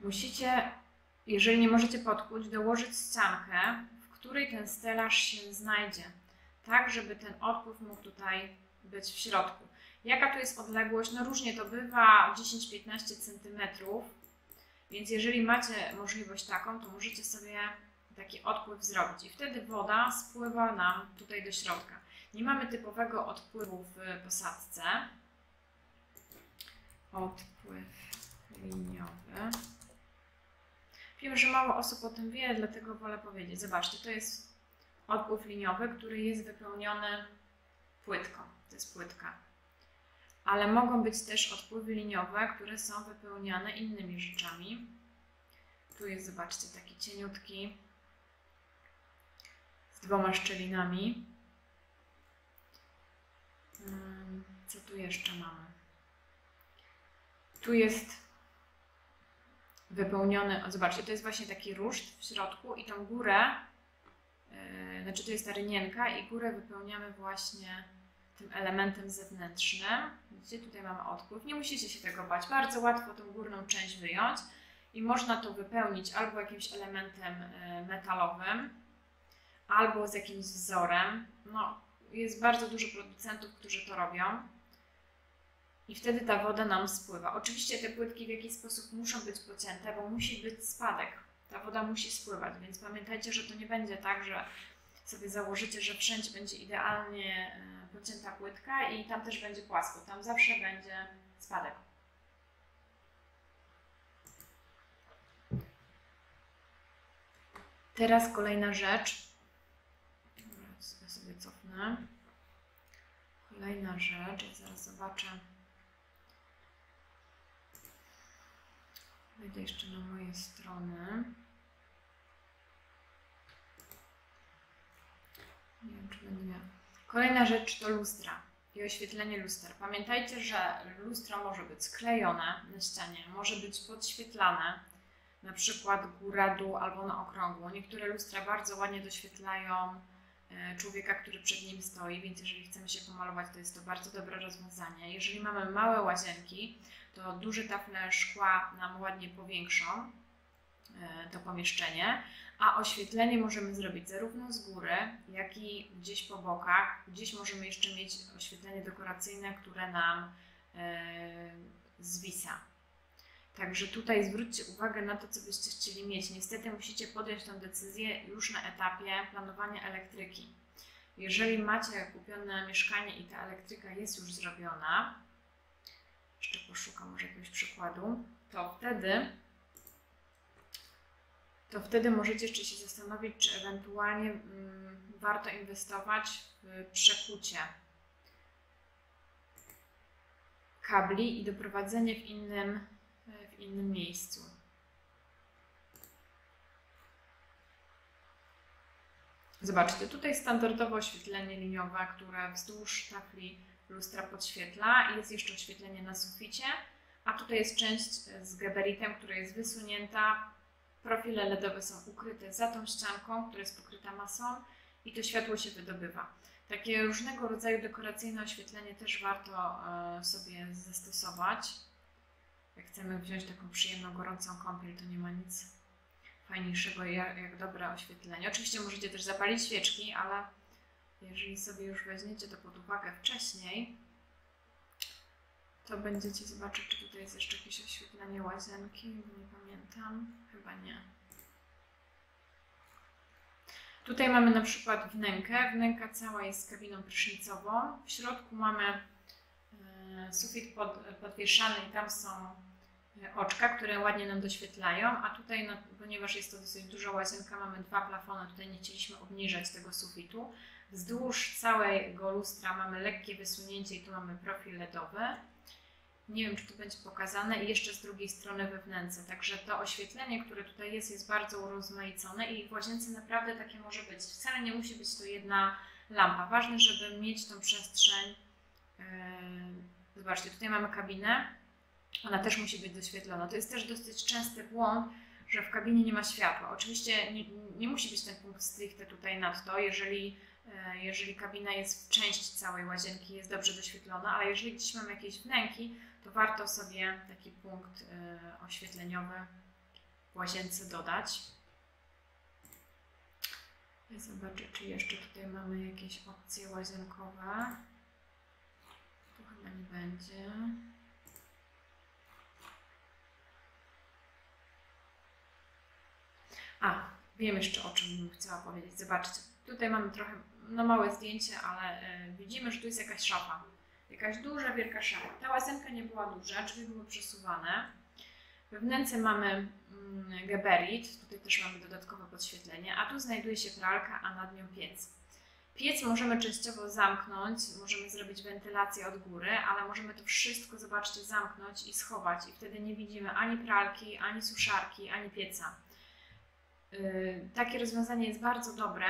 Musicie, jeżeli nie możecie podkuć, dołożyć ściankę, w której ten stelaż się znajdzie, tak żeby ten odpływ mógł tutaj być w środku. Jaka tu jest odległość? No różnie to bywa, 10-15 cm, więc jeżeli macie możliwość taką, to możecie sobie taki odpływ zrobić. I wtedy woda spływa nam tutaj do środka. Nie mamy typowego odpływu w posadzce. Odpływ liniowy. Wiem, że mało osób o tym wie, dlatego wolę powiedzieć. Zobaczcie, to jest odpływ liniowy, który jest wypełniony płytką. To jest płytka. Ale mogą być też odpływy liniowe, które są wypełniane innymi rzeczami. Tu jest, zobaczcie, taki cieniutki z dwoma szczelinami. Mm, co tu jeszcze mamy? Tu jest wypełniony, o, zobaczcie, to jest właśnie taki ruszt w środku i tą górę, yy, znaczy to jest ta rynienka i górę wypełniamy właśnie tym elementem zewnętrznym. Widzicie, tutaj mamy odpływ. Nie musicie się tego bać. Bardzo łatwo tą górną część wyjąć i można to wypełnić albo jakimś elementem yy, metalowym, albo z jakimś wzorem. No, jest bardzo dużo producentów, którzy to robią. I wtedy ta woda nam spływa. Oczywiście te płytki w jakiś sposób muszą być pocięte, bo musi być spadek. Ta woda musi spływać, więc pamiętajcie, że to nie będzie tak, że sobie założycie, że wszędzie będzie idealnie e, pocięta płytka i tam też będzie płasko. Tam zawsze będzie spadek. Teraz kolejna rzecz. Ja sobie cofnę. Kolejna rzecz, ja zaraz zobaczę. Wejdę jeszcze na moje strony. Nie wiem, czy będę miała. Kolejna rzecz to lustra i oświetlenie luster. Pamiętajcie, że lustro może być sklejone na ścianie, może być podświetlane, na przykład góra, dół albo na okrągło. Niektóre lustra bardzo ładnie doświetlają człowieka, który przed nim stoi, więc jeżeli chcemy się pomalować, to jest to bardzo dobre rozwiązanie. Jeżeli mamy małe łazienki, to duże tafle szkła nam ładnie powiększą e, to pomieszczenie, a oświetlenie możemy zrobić zarówno z góry, jak i gdzieś po bokach. Gdzieś możemy jeszcze mieć oświetlenie dekoracyjne, które nam e, zwisa. Także tutaj zwróćcie uwagę na to, co byście chcieli mieć. Niestety musicie podjąć tę decyzję już na etapie planowania elektryki. Jeżeli macie kupione mieszkanie i ta elektryka jest już zrobiona, jeszcze poszukam może jakiegoś przykładu, to wtedy to wtedy możecie jeszcze się zastanowić, czy ewentualnie mm, warto inwestować w przekucie kabli i doprowadzenie w innym, w innym miejscu. Zobaczcie, tutaj standardowe oświetlenie liniowe, które wzdłuż tafli lustra podświetla jest jeszcze oświetlenie na suficie, a tutaj jest część z gabaritem, która jest wysunięta. Profile LEDowe są ukryte za tą ścianką, która jest pokryta masą i to światło się wydobywa. Takie różnego rodzaju dekoracyjne oświetlenie też warto e, sobie zastosować. Jak chcemy wziąć taką przyjemną, gorącą kąpiel, to nie ma nic fajniejszego jak, dobre oświetlenie. Oczywiście możecie też zapalić świeczki, ale jeżeli sobie już weźmiecie to pod uwagę wcześniej, to będziecie zobaczyć, czy tutaj jest jeszcze jakieś oświetlenie łazienki. Nie pamiętam, chyba nie. Tutaj mamy na przykład wnękę. Wnęka cała jest kabiną prysznicową. W środku mamy e, sufit pod, podwieszany i tam są oczka, które ładnie nam doświetlają, a tutaj, no, ponieważ jest to dosyć duża łazienka, mamy dwa plafony, tutaj nie chcieliśmy obniżać tego sufitu. Wzdłuż całego lustra mamy lekkie wysunięcie i tu mamy profil LEDowy. Nie wiem, czy tu będzie pokazane i jeszcze z drugiej strony we wnęce. Także to oświetlenie, które tutaj jest, jest bardzo urozmaicone i w łazience naprawdę takie może być. Wcale nie musi być to jedna lampa. Ważne, żeby mieć tą przestrzeń. Yy, zobaczcie, tutaj mamy kabinę. Ona też musi być doświetlona. To jest też dosyć częsty błąd, że w kabinie nie ma światła. Oczywiście nie, nie musi być ten punkt stricte tutaj nad to, jeżeli E, jeżeli kabina jest w części całej łazienki, jest dobrze doświetlona, ale jeżeli gdzieś mamy jakieś wnęki, to warto sobie taki punkt e, oświetleniowy w łazience dodać. Zobaczę, czy jeszcze tutaj mamy jakieś opcje łazienkowe. Tu chyba nie będzie. A, wiem jeszcze o czym bym chciała powiedzieć. Zobaczcie, tutaj mamy trochę no małe zdjęcie, ale y, widzimy, że tu jest jakaś szafa. Jakaś duża, wielka szafa. Ta łazienka nie była duża, drzwi były przesuwane. We wnęce mamy mm, tutaj też mamy dodatkowe podświetlenie, a tu znajduje się pralka, a nad nią piec. Piec możemy częściowo zamknąć, możemy zrobić wentylację od góry, ale możemy to wszystko, zobaczcie, zamknąć i schować i wtedy nie widzimy ani pralki, ani suszarki, ani pieca. Yy, takie rozwiązanie jest bardzo dobre,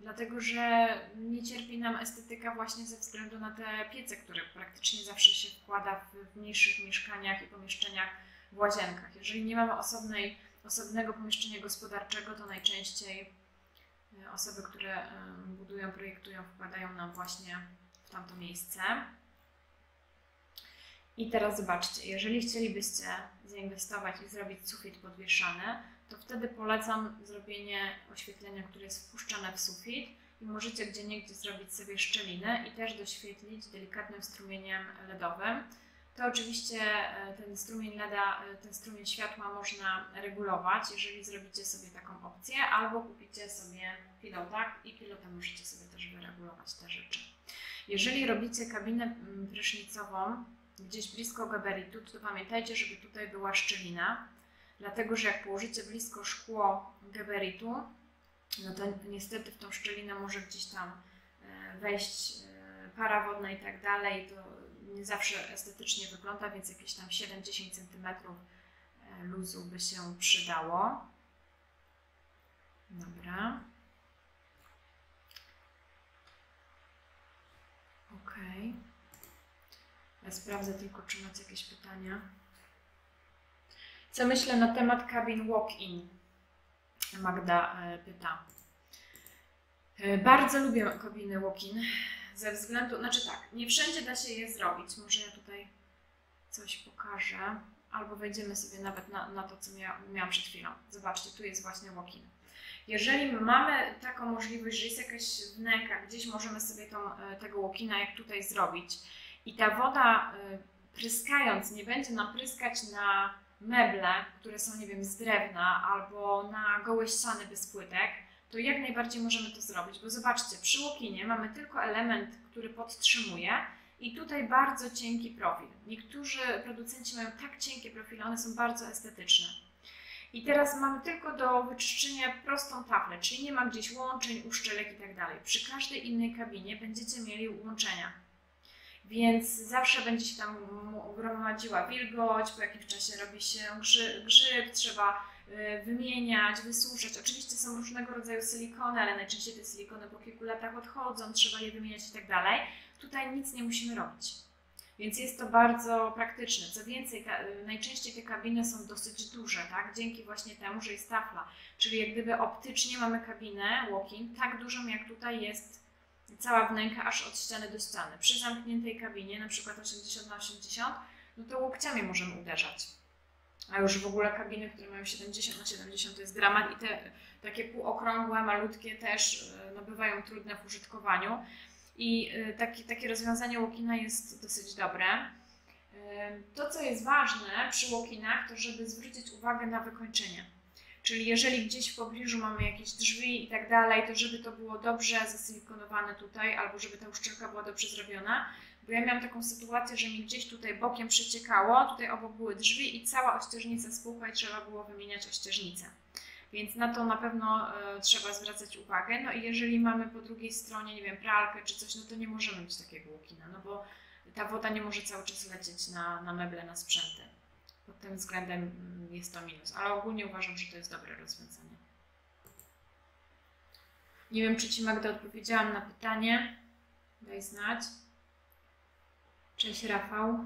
dlatego że nie cierpi nam estetyka właśnie ze względu na te piece, które praktycznie zawsze się wkłada w mniejszych mieszkaniach i pomieszczeniach w łazienkach. Jeżeli nie mamy osobnej, osobnego pomieszczenia gospodarczego, to najczęściej e, osoby, które e, budują, projektują, wkładają nam właśnie w tamto miejsce. I teraz zobaczcie, jeżeli chcielibyście zainwestować i zrobić sufit podwieszany, to wtedy polecam zrobienie oświetlenia, które jest wpuszczane w sufit i możecie gdzie niegdzie zrobić sobie szczelinę i też doświetlić delikatnym strumieniem LEDowym. To oczywiście e, ten strumień LEDa, e, ten strumień światła można regulować, jeżeli zrobicie sobie taką opcję, albo kupicie sobie pilota i pilotem możecie sobie też wyregulować te rzeczy. Jeżeli robicie kabinę mm, prysznicową gdzieś blisko gabaritu, to pamiętajcie, żeby tutaj była szczelina, dlatego że jak położycie blisko szkło gabaritu, no to niestety w tą szczelinę może gdzieś tam e, wejść para wodna i tak dalej, to nie zawsze estetycznie wygląda, więc jakieś tam 7-10 cm e, luzu by się przydało. Dobra. Ok. Ja sprawdzę tylko, czy macie jakieś pytania. Co myślę na temat cabin walk-in? Magda e, pyta. E, bardzo lubię kabiny walk-in ze względu, znaczy tak, nie wszędzie da się je zrobić. Może ja tutaj coś pokażę, albo wejdziemy sobie nawet na, na to, co mia, miałam przed chwilą. Zobaczcie, tu jest właśnie walk-in. Jeżeli mamy taką możliwość, że jest jakaś wnęka, gdzieś możemy sobie tą, e, tego walk-ina jak tutaj zrobić i ta woda pryskając nie będzie nam pryskać na meble, które są, nie wiem, z drewna albo na gołe ściany bez płytek, to jak najbardziej możemy to zrobić, bo zobaczcie, przy łokinie mamy tylko element, który podtrzymuje i tutaj bardzo cienki profil. Niektórzy producenci mają tak cienkie profile, one są bardzo estetyczne. I teraz mamy tylko do wyczyszczenia prostą taflę, czyli nie ma gdzieś łączeń, uszczelek i tak. Przy każdej innej kabinie będziecie mieli łączenia. Więc zawsze będzie się tam gromadziła wilgoć, po jakimś czasie robi się grzyb, trzeba Y, wymieniać, wysuszać. Oczywiście są różnego rodzaju silikony, ale najczęściej te silikony po kilku latach odchodzą, trzeba je wymieniać i tak dalej. Tutaj nic nie musimy robić. Więc jest to bardzo praktyczne. Co więcej, ta, y, najczęściej te kabiny są dosyć duże, tak? dzięki właśnie temu, że jest tafla. Czyli jak gdyby optycznie mamy kabinę walking tak dużą, jak tutaj jest cała wnęka aż od ściany do ściany. Przy zamkniętej kabinie, na przykład 80 na 80, no to łokciami możemy uderzać a już w ogóle kabiny, które mają 70 na 70 to jest dramat i te takie półokrągłe, malutkie też e, no, bywają trudne w użytkowaniu. I e, taki, takie rozwiązanie łokina jest dosyć dobre. E, to, co jest ważne przy łokinach, to żeby zwrócić uwagę na wykończenie. Czyli jeżeli gdzieś w pobliżu mamy jakieś drzwi i tak dalej, to żeby to było dobrze zasilikonowane tutaj, albo żeby ta uszczelka była dobrze zrobiona, bo ja miałam taką sytuację, że mi gdzieś tutaj bokiem przeciekało, tutaj obok były drzwi i cała ościeżnica spłukła i trzeba było wymieniać ościeżnicę. Więc na to na pewno y, trzeba zwracać uwagę. No i jeżeli mamy po drugiej stronie, nie wiem, pralkę czy coś, no to nie możemy mieć takiego łukina, no bo ta woda nie może cały czas lecieć na, na meble, na sprzęty. Pod tym względem mm, jest to minus, ale ogólnie uważam, że to jest dobre rozwiązanie. Nie wiem, czy Ci Magda odpowiedziałam na pytanie. Daj znać. Cześć Rafał.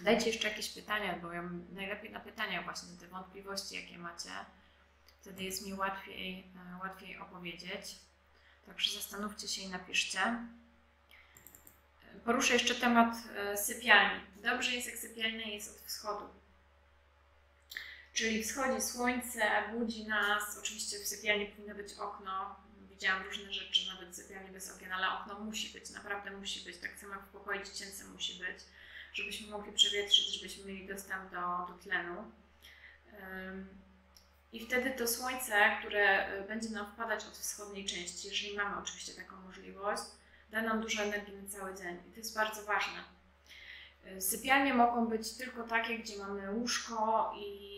Dajcie jeszcze jakieś pytania, bo ja najlepiej na pytania właśnie, te wątpliwości, jakie macie. Wtedy jest mi łatwiej, e, łatwiej opowiedzieć. Także zastanówcie się i napiszcie. Poruszę jeszcze temat e, sypialni. Dobrze jest, jak sypialnia jest od wschodu. Czyli wschodzi słońce, budzi nas. Oczywiście w sypialni powinno być okno, widziałam różne rzeczy, nawet sypialnie bez okien, ale okno musi być, naprawdę musi być, tak samo jak w pokoju dziecięcym musi być, żebyśmy mogli przewietrzyć, żebyśmy mieli dostęp do, do tlenu. I wtedy to słońce, które e, będzie nam wpadać od wschodniej części, jeżeli mamy oczywiście taką możliwość, da nam dużo energii na cały dzień. I to jest bardzo ważne. E, sypialnie mogą być tylko takie, gdzie mamy łóżko i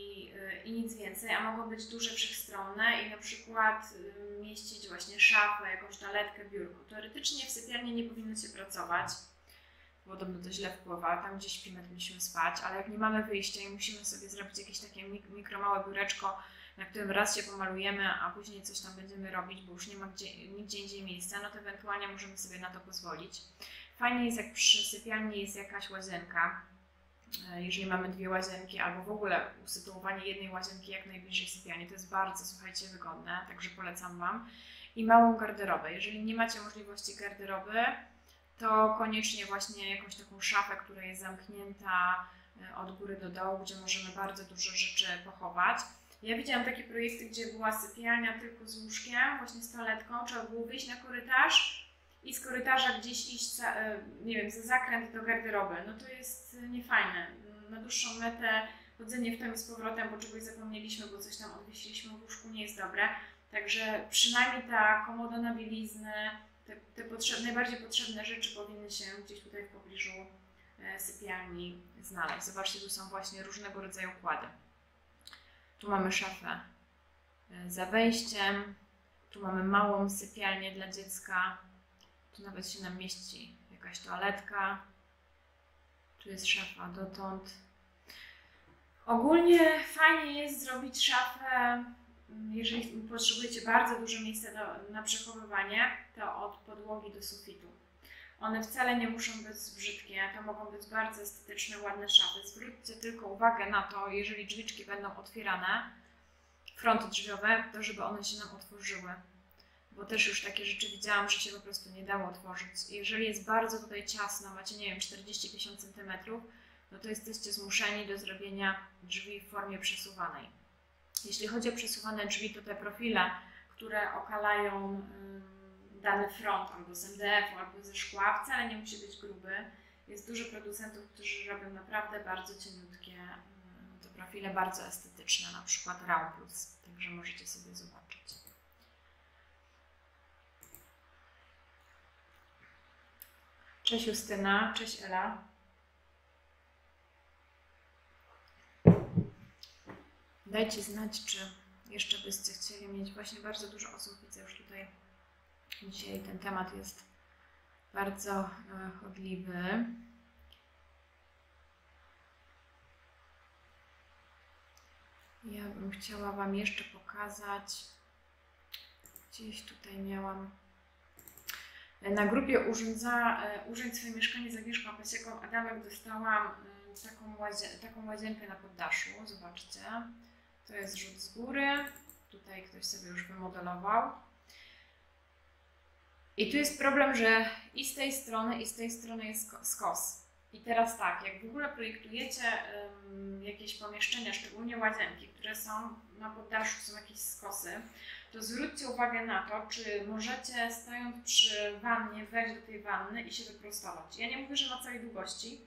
i nic więcej, a mogą być duże, wszechstronne i na przykład y, mieścić właśnie szafę, jakąś naletkę, biurko. Teoretycznie w sypialni nie powinno się pracować, podobno to źle wpływa, tam gdzie śpimy, to musimy spać, ale jak nie mamy wyjścia i musimy sobie zrobić jakieś takie mikromałe biureczko, na którym raz się pomalujemy, a później coś tam będziemy robić, bo już nie ma gdzie, nigdzie indziej miejsca, no to ewentualnie możemy sobie na to pozwolić. Fajnie jest, jak przy sypialni jest jakaś łazienka, e, jeżeli mamy dwie łazienki, albo w ogóle usytuowanie jednej łazienki jak najbliżej sypialni, to jest bardzo, słuchajcie, wygodne, także polecam Wam. I małą garderobę. Jeżeli nie macie możliwości garderoby, to koniecznie właśnie jakąś taką szafę, która jest zamknięta e, od góry do dołu, gdzie możemy bardzo dużo rzeczy pochować. Ja widziałam takie projekty, gdzie była sypialnia tylko z łóżkiem, właśnie z toaletką, trzeba było wyjść na korytarz i z korytarza gdzieś iść, e, nie wiem, za zakręt do garderoby. No to jest niefajne. Na dłuższą metę chodzenie w tam i z powrotem, bo czegoś zapomnieliśmy, bo coś tam odwiesiliśmy w łóżku nie jest dobre. Także przynajmniej ta komoda na bieliznę, te, te najbardziej potrzebne rzeczy powinny się gdzieś tutaj w pobliżu e, sypialni znaleźć. Zobaczcie, tu są właśnie różnego rodzaju układy. Tu mamy szafę e, za wejściem, tu mamy małą sypialnię dla dziecka, tu nawet się nam mieści jakaś toaletka, tu jest szafa dotąd. Ogólnie fajnie jest zrobić szafę jeżeli potrzebujecie bardzo dużo miejsca do, na przechowywanie, to od podłogi do sufitu. One wcale nie muszą być brzydkie, to mogą być bardzo estetyczne, ładne szafy. Zwróćcie tylko uwagę na to, jeżeli drzwiczki będą otwierane, fronty drzwiowe, to żeby one się nam otworzyły. Bo też już takie rzeczy widziałam, że się po prostu nie dało otworzyć. Jeżeli jest bardzo tutaj ciasno, macie nie wiem 40-50 cm, no to jesteście zmuszeni do zrobienia drzwi w formie przesuwanej. Jeśli chodzi o przesuwane drzwi, to te profile, które okalają dany front albo z MDF-u, albo ze szkła, wcale nie musi być gruby. Jest dużo producentów, którzy robią naprawdę bardzo cieniutkie te profile, bardzo estetyczne, na przykład Raw Plus, także możecie sobie zobaczyć. Cześć Justyna, cześć Ela. Dajcie znać, czy jeszcze byście chcieli mieć. Właśnie bardzo dużo osób widzę już tutaj. Dzisiaj ten temat jest bardzo e, chodliwy. Ja bym chciała Wam jeszcze pokazać. Gdzieś tutaj miałam. Na grupie urządza, e, Urząd swoje mieszkanie z Agnieszką Pasieką Adamek dostałam e, taką, łazien, taką łazienkę na poddaszu. Zobaczcie. To jest rzut z góry. Tutaj ktoś sobie już wymodelował. I tu jest problem, że i z tej strony, i z tej strony jest skos. I teraz tak, jak w ogóle projektujecie um, jakieś pomieszczenia, szczególnie łazienki, które są na poddaszu, są jakieś skosy, to zwróćcie uwagę na to, czy możecie stojąc przy wannie wejść do tej wanny i się wyprostować. Ja nie mówię, że na całej długości,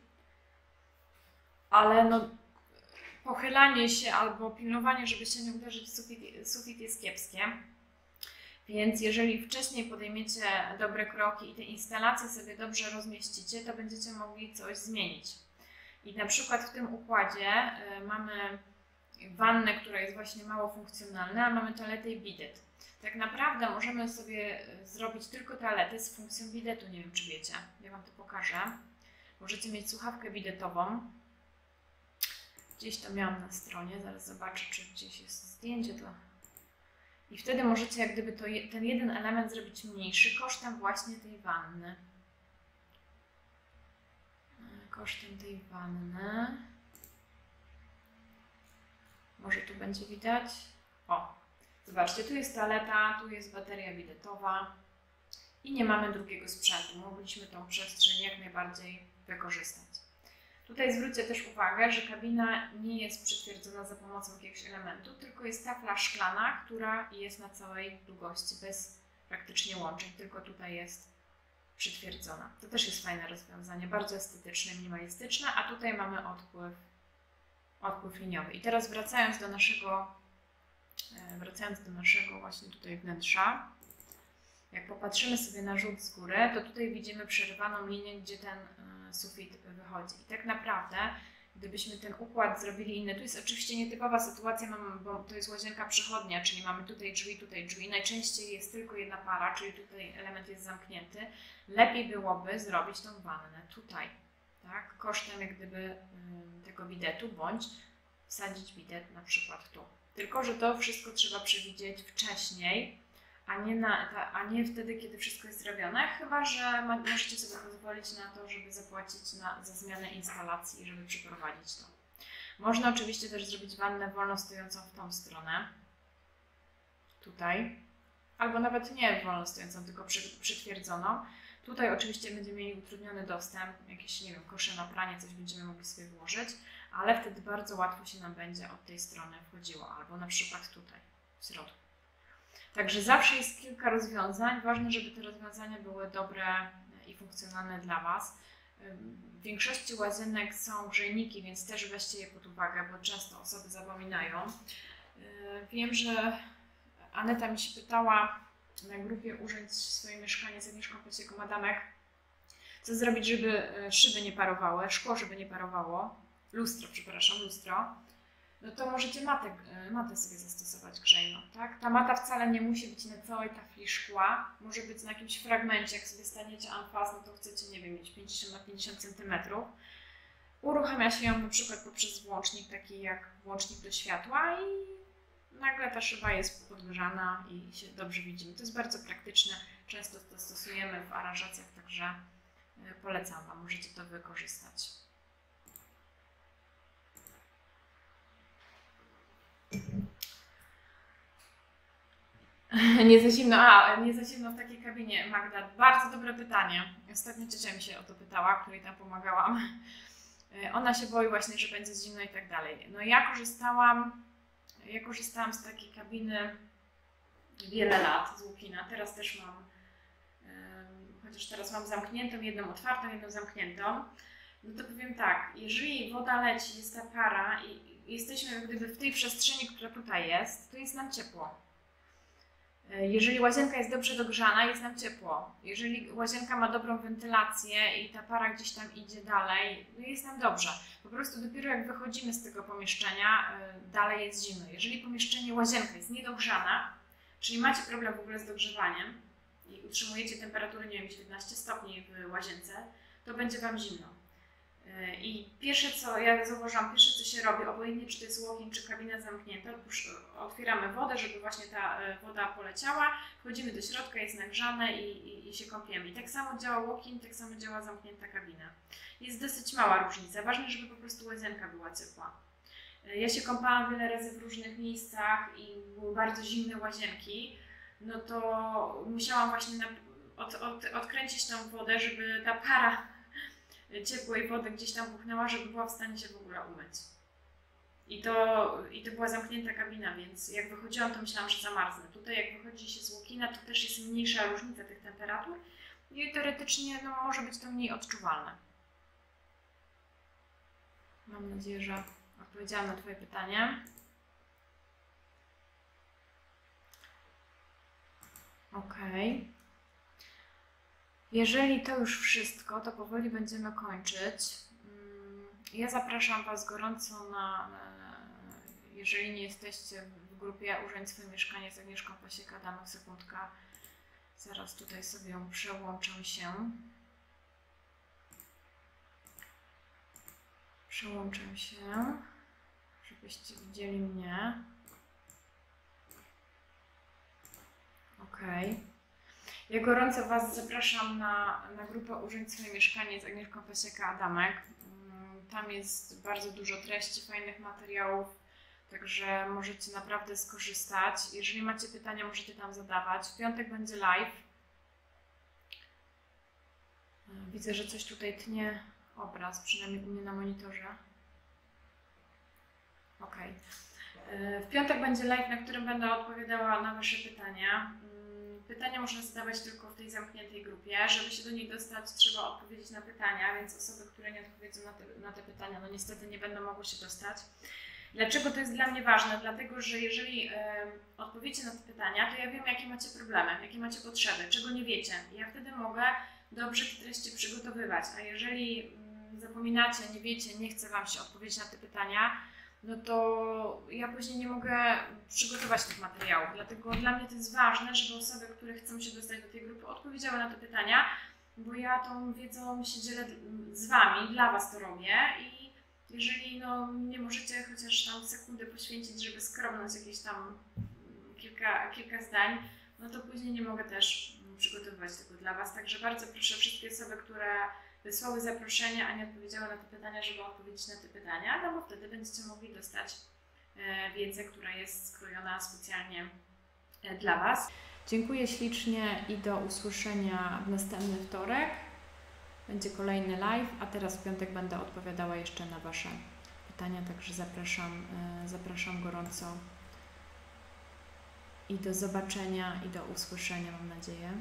ale no pochylanie się albo pilnowanie, żeby się nie uderzyć w sufit, sufit jest kiepskie. Więc jeżeli wcześniej podejmiecie dobre kroki i te instalacje sobie dobrze rozmieścicie, to będziecie mogli coś zmienić. I na przykład w tym układzie y, mamy wannę, która jest właśnie mało funkcjonalna, a mamy toaletę i bidet. Tak naprawdę możemy sobie y, zrobić tylko toaletę z funkcją bidetu, nie wiem czy wiecie. Ja Wam to pokażę. Możecie mieć słuchawkę bidetową, Gdzieś to miałam na stronie, zaraz zobaczę, czy gdzieś jest zdjęcie. To... I wtedy możecie jak gdyby to, ten jeden element zrobić mniejszy kosztem właśnie tej wanny. Kosztem tej wanny. Może tu będzie widać. O, zobaczcie, tu jest toaleta, tu jest bateria widetowa i nie mamy drugiego sprzętu. Mogliśmy tą przestrzeń jak najbardziej wykorzystać. Tutaj zwróćcie też uwagę, że kabina nie jest przytwierdzona za pomocą jakiegoś elementu, tylko jest tafla szklana, która jest na całej długości, bez praktycznie łączeń, tylko tutaj jest przytwierdzona. To też jest fajne rozwiązanie, bardzo estetyczne, minimalistyczne, a tutaj mamy odpływ, odpływ liniowy. I teraz wracając do naszego, e, wracając do naszego właśnie tutaj wnętrza, jak popatrzymy sobie na rzut z góry, to tutaj widzimy przerywaną linię, gdzie ten e, sufit wychodzi. I tak naprawdę, gdybyśmy ten układ zrobili inny, tu jest oczywiście nietypowa sytuacja, bo to jest łazienka przychodnia, czyli mamy tutaj drzwi, tutaj drzwi. Najczęściej jest tylko jedna para, czyli tutaj element jest zamknięty. Lepiej byłoby zrobić tą wannę tutaj, tak? Kosztem jak gdyby tego bidetu, bądź wsadzić bidet na przykład tu. Tylko, że to wszystko trzeba przewidzieć wcześniej, a nie, na, a nie wtedy, kiedy wszystko jest zrobione, chyba że możecie sobie pozwolić na to, żeby zapłacić na, za zmianę instalacji żeby przeprowadzić to. Można oczywiście też zrobić wannę wolno stojącą w tą stronę, tutaj, albo nawet nie wolno stojącą, tylko przy, przytwierdzoną. Tutaj oczywiście będziemy mieli utrudniony dostęp, jakieś, nie wiem, kosze na pranie, coś będziemy mogli sobie włożyć, ale wtedy bardzo łatwo się nam będzie od tej strony wchodziło, albo na przykład tutaj, w środku. Także zawsze jest kilka rozwiązań. Ważne, żeby te rozwiązania były dobre i funkcjonalne dla Was. W większości łazienek są grzejniki, więc też weźcie je pod uwagę, bo często osoby zapominają. Wiem, że Aneta mi się pytała na grupie Urządź swoje mieszkanie z Agnieszką Pasieką Adamek, co zrobić, żeby e, szyby nie parowały, szkło, żeby nie parowało, lustro, przepraszam, lustro, no to możecie matę, e, matę sobie zastosować grzejną, tak? Ta mata wcale nie musi być na całej tafli szkła, może być na jakimś fragmencie, jak sobie staniecie anfas, no to chcecie, nie wiem, mieć 50 na 50 cm. Uruchamia się ją na przykład poprzez włącznik taki jak włącznik do światła i nagle ta szyba jest podgrzana i się dobrze widzimy. To jest bardzo praktyczne, często to stosujemy w aranżacjach, także e, polecam Wam, możecie to wykorzystać. <laughs> Nie za zimno, a nie za zimno w takiej kabinie, Magda. Bardzo dobre pytanie. Ostatnio ciocia mi się o to pytała, której tam pomagałam. E, ona się boi właśnie, że będzie zimno i tak dalej. No ja korzystałam ja korzystałam z takiej kabiny wiele lat z Łukina. Teraz też mam, chociaż teraz mam zamkniętą, jedną otwartą, jedną zamkniętą. No to powiem tak, jeżeli woda leci, jest ta para i jesteśmy jak gdyby w tej przestrzeni, która tutaj jest, to jest nam ciepło. E, jeżeli łazienka jest dobrze dogrzana, jest nam ciepło. Jeżeli łazienka ma dobrą wentylację i ta para gdzieś tam idzie dalej, no jest nam dobrze. Po prostu dopiero jak wychodzimy z tego pomieszczenia, e, dalej jest zimno. Jeżeli pomieszczenie, łazienka jest niedogrzana, czyli macie problem w ogóle z dogrzewaniem i utrzymujecie temperaturę, nie wiem, 19 stopni w łazience, to będzie Wam zimno. I pierwsze co ja zauważyłam, pierwsze co się robi, obojętnie czy to jest walk czy kabina zamknięta, otwieramy wodę, żeby właśnie ta e, woda poleciała, wchodzimy do środka, jest nagrzane i, i, i się kąpiemy. I tak samo działa walk tak samo działa zamknięta kabina. Jest dosyć mała różnica. Ważne, żeby po prostu łazienka była ciepła. E, ja się kąpałam wiele razy w różnych miejscach i były bardzo zimne łazienki, no to musiałam właśnie na, od, od, odkręcić tą wodę, żeby ta para ciepłej wody gdzieś tam puchnęła, żeby była w stanie się w ogóle umyć. I to, I to była zamknięta kabina, więc jak wychodziłam, to myślałam, że zamarznę. Tutaj jak wychodzi się z łukina, to też jest mniejsza różnica tych temperatur i teoretycznie no, może być to mniej odczuwalne. Mam nadzieję, że odpowiedziałam na Twoje pytanie. Okej. Okay. Jeżeli to już wszystko, to powoli będziemy kończyć. Mm, ja zapraszam Was gorąco na, jeżeli nie jesteście w grupie Urządź swoje mieszkanie z Agnieszką Pasieka, damy sekundka. Zaraz tutaj sobie ją przełączę się. Przełączę się, żebyście widzieli mnie. Okej. Okay. Ja gorąco Was zapraszam na, na grupę Urządź swoje mieszkanie z Agnieszką Pasieka-Adamek. Mm, tam jest bardzo dużo treści, fajnych materiałów, także możecie naprawdę skorzystać. Jeżeli macie pytania, możecie tam zadawać. W piątek będzie live. Widzę, że coś tutaj tnie obraz, przynajmniej u mnie na monitorze. Ok. W piątek będzie live, na którym będę odpowiadała na Wasze pytania. Pytania można zadawać tylko w tej zamkniętej grupie. Żeby się do niej dostać, trzeba odpowiedzieć na pytania, więc osoby, które nie odpowiedzą na te, na te pytania, no niestety nie będą mogły się dostać. Dlaczego to jest dla mnie ważne? Dlatego, że jeżeli y, odpowiecie na te pytania, to ja wiem, jakie macie problemy, jakie macie potrzeby, czego nie wiecie. Ja wtedy mogę dobrze te treści przygotowywać. A jeżeli y, zapominacie, nie wiecie, nie chce Wam się odpowiedzieć na te pytania, no to ja później nie mogę przygotować tych materiałów. Dlatego dla mnie to jest ważne, żeby osoby, które chcą się dostać do tej grupy, odpowiedziały na te pytania, bo ja tą wiedzą się dzielę z Wami, dla Was to robię i Jeżeli no, nie możecie chociaż tam sekundę poświęcić, żeby skromnąć jakieś tam kilka, kilka zdań, no to później nie mogę też przygotowywać tego dla Was. Także bardzo proszę wszystkie osoby, które wysłały zaproszenia, a nie odpowiedziały na te pytania, żeby odpowiedzieć na te pytania, no bo wtedy będziecie mogli dostać e, wiedzę, która jest skrojona specjalnie e, dla Was. Dziękuję ślicznie i do usłyszenia w następny wtorek. Będzie kolejny live, a teraz w piątek będę odpowiadała jeszcze na Wasze pytania, także zapraszam, e, zapraszam gorąco i do zobaczenia i do usłyszenia, mam nadzieję.